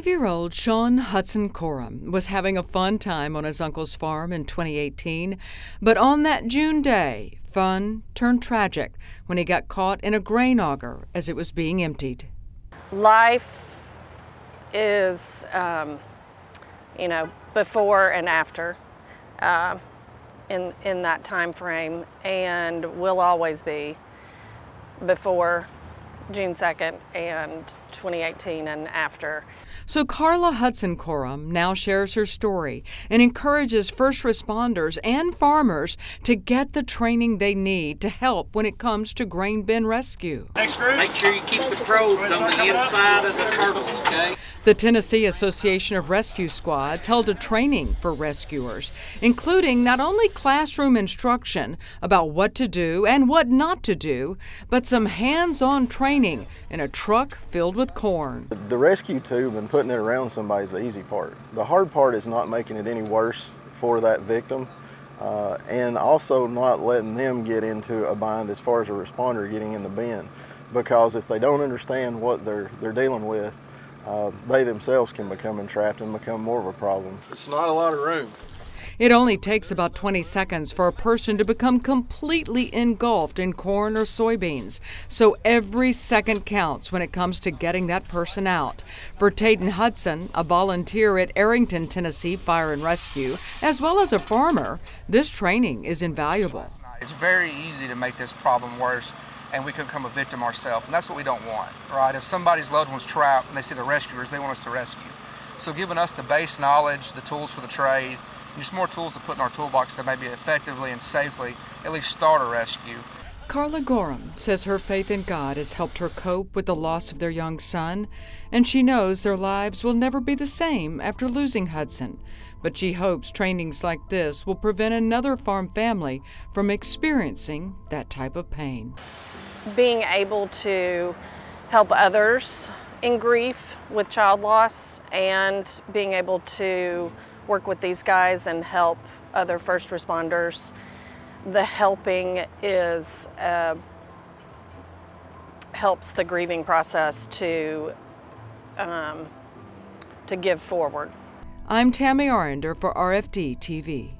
Five year old Sean Hudson Corum was having a fun time on his uncle's farm in 2018, but on that June day, fun turned tragic when he got caught in a grain auger as it was being emptied. Life is, um, you know, before and after uh, in, in that time frame, and will always be before June 2nd and 2018 and after. So Carla Hudson Corum now shares her story and encourages first responders and farmers to get the training they need to help when it comes to grain bin rescue. Make sure you keep the probes on the inside of the turtle, okay? The Tennessee Association of Rescue Squads held a training for rescuers, including not only classroom instruction about what to do and what not to do, but some hands on training in a truck filled with corn. The rescue tube and putting it around somebody is the easy part. The hard part is not making it any worse for that victim. Uh, and also not letting them get into a bind as far as a responder getting in the bin. Because if they don't understand what they're, they're dealing with, uh, they themselves can become entrapped and become more of a problem. It's not a lot of room. It only takes about 20 seconds for a person to become completely engulfed in corn or soybeans. So every second counts when it comes to getting that person out. For Tayden Hudson, a volunteer at Arrington, Tennessee Fire and Rescue, as well as a farmer, this training is invaluable. It's very easy to make this problem worse and we could become a victim ourselves. And that's what we don't want, right? If somebody's loved one's trapped and they see the rescuers, they want us to rescue. So giving us the base knowledge, the tools for the trade, just more tools to put in our toolbox to maybe effectively and safely at least start a rescue. Carla Corum says her faith in God has helped her cope with the loss of their young son, and she knows their lives will never be the same after losing Hudson. But she hopes trainings like this will prevent another farm family from experiencing that type of pain being able to help others in grief with child loss and being able to work with these guys and help other first responders. The helping is uh, helps the grieving process to um, to give forward. I'm Tammi Arender for RFD TV.